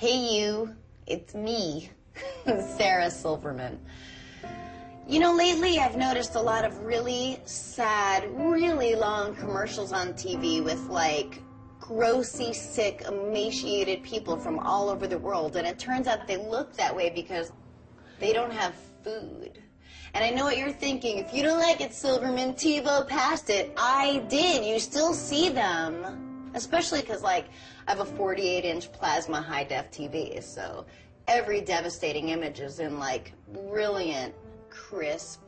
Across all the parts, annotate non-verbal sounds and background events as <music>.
Hey, you. It's me, <laughs> Sarah Silverman. You know, lately I've noticed a lot of really sad, really long commercials on TV with like grossy, sick, emaciated people from all over the world. And it turns out they look that way because they don't have food. And I know what you're thinking. If you don't like it, Silverman, TiVo past it. I did. You still see them. Especially because, like, I have a 48 inch plasma high def TV. So every devastating image is in, like, brilliant, crisp,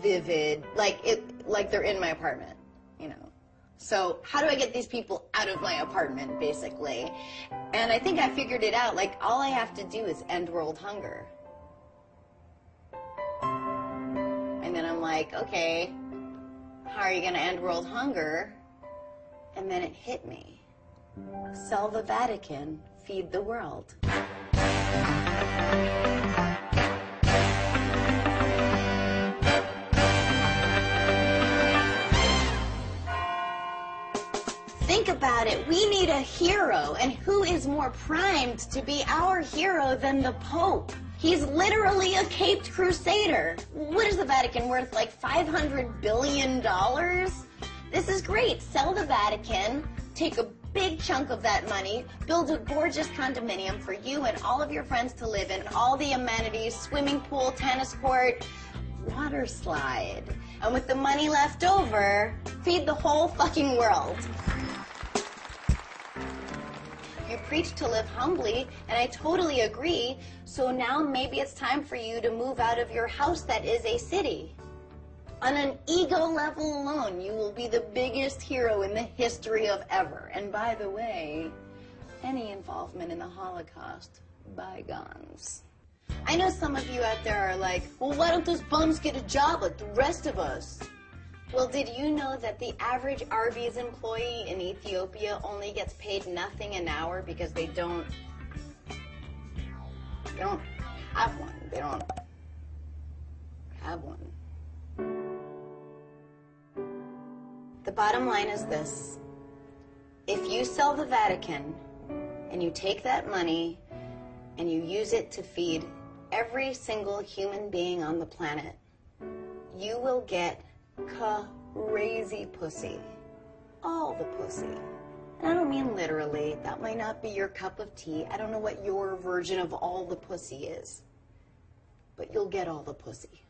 vivid, like, it, like they're in my apartment, you know. So how do I get these people out of my apartment, basically? And I think I figured it out. Like, all I have to do is end world hunger. And then I'm like, okay, how are you going to end world hunger? And then it hit me. Sell the Vatican, feed the world. Think about it. We need a hero. And who is more primed to be our hero than the Pope? He's literally a caped crusader. What is the Vatican worth? Like $500 billion? This is great. Sell the Vatican, take a big chunk of that money, build a gorgeous condominium for you and all of your friends to live in, all the amenities, swimming pool, tennis court, water slide. And with the money left over, feed the whole fucking world. You preach to live humbly, and I totally agree. So now maybe it's time for you to move out of your house that is a city. On an ego level alone, you will be the biggest hero in the history of ever. And by the way, any involvement in the Holocaust, bygones. I know some of you out there are like, well, why don't those bums get a job like the rest of us? Well, did you know that the average Arby's employee in Ethiopia only gets paid nothing an hour because they don't they don't have one. They don't have one. Bottom line is this. If you sell the Vatican and you take that money and you use it to feed every single human being on the planet, you will get crazy pussy. All the pussy. And I don't mean literally. That might not be your cup of tea. I don't know what your version of all the pussy is. But you'll get all the pussy.